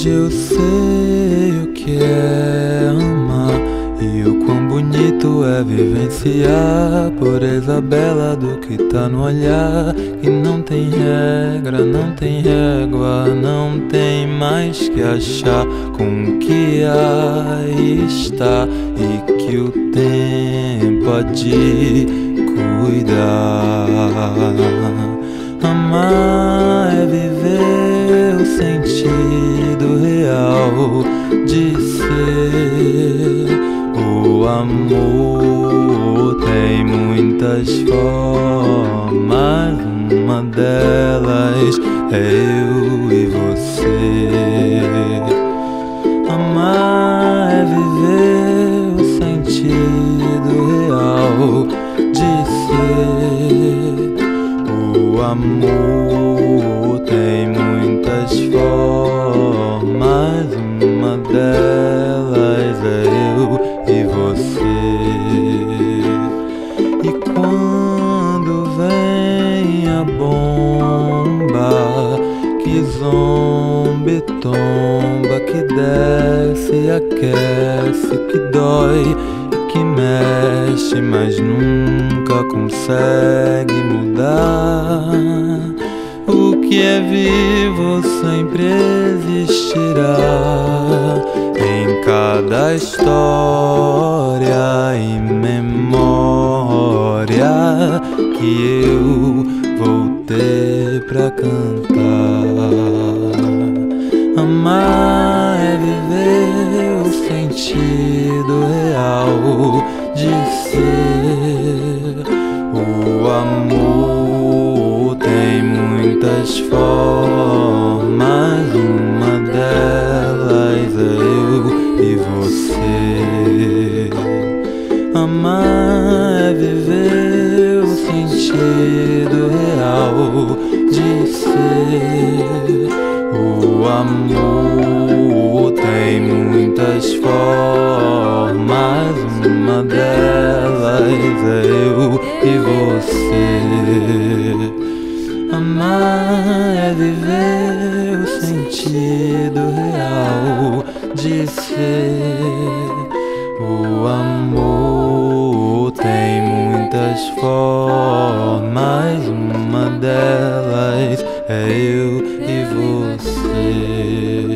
Hoje eu sei o que é amar e o quão bonito é vivenciar a pureza bela do que tá no olhar. Que não tem regra, não tem régua, não tem mais que achar com o que aí está e que o tempo há de cuidar. Amar é viver o sentido de ser. O amor tem muitas formas, uma delas é eu e você. Amar é viver o sentido real de ser. O amor tem muitas uma delas é eu e você. E quando vem a bomba que zomba e tomba, que desce, aquece, que dói e que mexe, mas nunca consegue mudar. O que é vivo sempre existirá cada história e memória que eu vou ter pra cantar. Amar é viver o sentido real de ser. O amor tem muitas formas, é viver o sentido real de ser. O amor tem muitas formas, uma delas é eu e você. Amar é viver o sentido real de ser. O amor formas, uma delas é eu e você.